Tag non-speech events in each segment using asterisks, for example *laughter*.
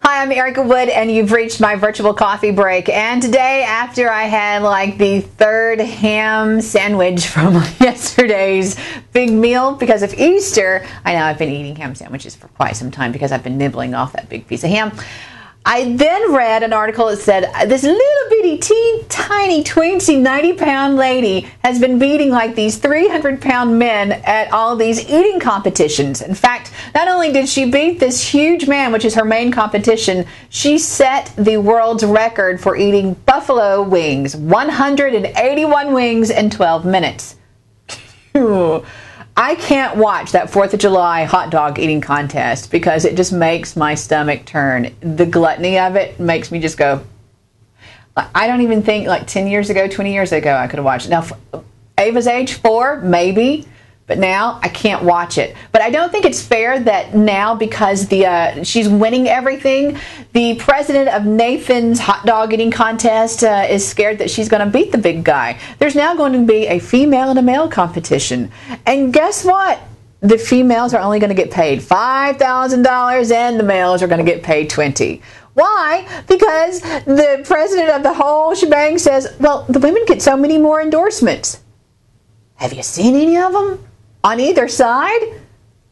Hi, I'm Erica Wood, and you've reached my virtual coffee break. And today, after I had like the third ham sandwich from *laughs* yesterday's big meal because of Easter, I know I've been eating ham sandwiches for quite some time because I've been nibbling off that big piece of ham. I then read an article that said this little bitty, teen, tiny, tweensy, 90 pound lady has been beating like these 300 pound men at all these eating competitions. In fact, not only did she beat this huge man, which is her main competition, she set the world's record for eating buffalo wings 181 wings in 12 minutes. I can't watch that 4th of July hot dog eating contest because it just makes my stomach turn. The gluttony of it makes me just go. I don't even think like 10 years ago, 20 years ago, I could have watched it. Now, Ava's age, four, maybe but now I can't watch it. But I don't think it's fair that now because the uh, she's winning everything, the president of Nathan's hot dog eating contest uh, is scared that she's going to beat the big guy. There's now going to be a female and a male competition, and guess what? The females are only going to get paid five thousand dollars, and the males are going to get paid twenty. Why? Because the president of the whole shebang says, well, the women get so many more endorsements. Have you seen any of them? on either side?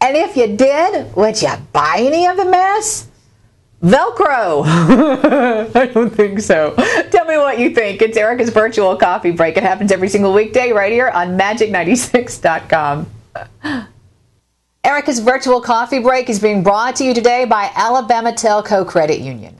And if you did, would you buy any of the mess? Velcro. *laughs* I don't think so. Tell me what you think. It's Erica's virtual coffee break. It happens every single weekday right here on magic96.com. Erica's virtual coffee break is being brought to you today by Alabama Telco Credit Union.